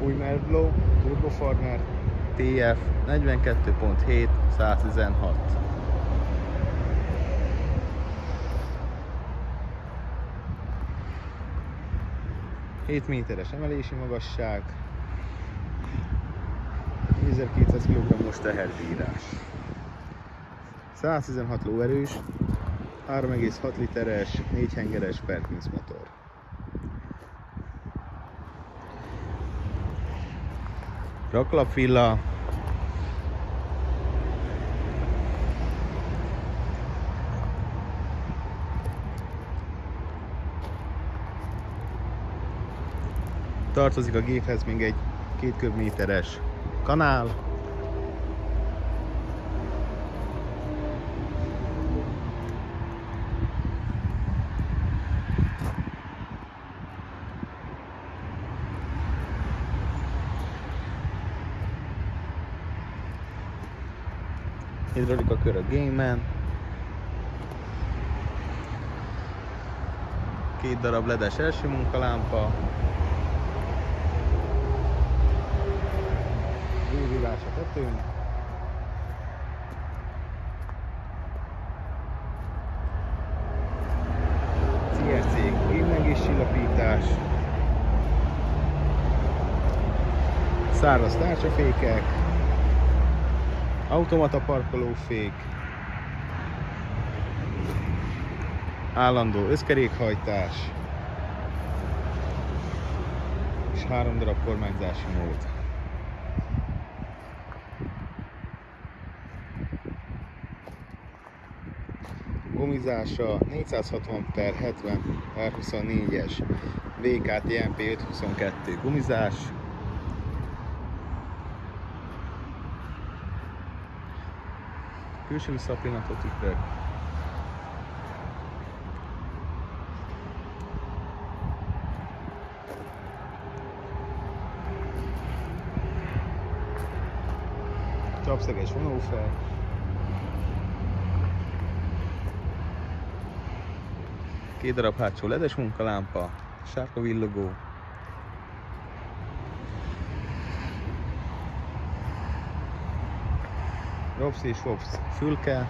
új Merlot Turbo Farmer. TF 42.7 116 7 méteres emelési magasság. 1200 kg-os teherbírás 116 lóerős 3,6 literes 4 hengeres Perkins motor raklapvilla, tartozik a géphez még egy két köbméteres kanál, Hidrolika kör a Game Két darab ledes első munkalámpa. Bővülás a tetőn. CRC lémlengés csillapítás. Száraz tárcsafékek automata parkolófék, állandó összkerékhajtás, és három darab kormányzási mód. Gumizása 460 per 70 per 24-es VKT MP 522 gumizás, külső visszapillantott tükrök. Csapszeges vonófel. Két darab hátsó ledes munkalámpa, sárga villogó, Robsz és Robsz fülke.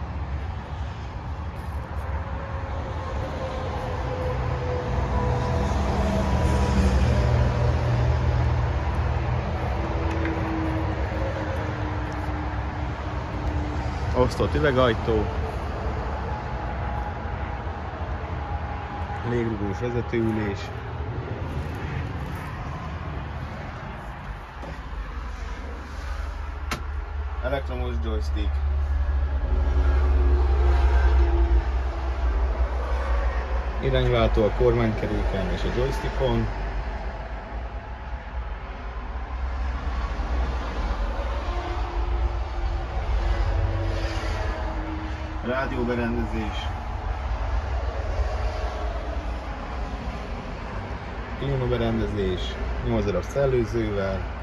Osztott üvegajtó. Légrugós vezetőülés. Elektromos joystick. Irányváltó a kormánykeréken és a joystickon. Rádióberendezés. Klímaberendezés 8 darab szellőzővel.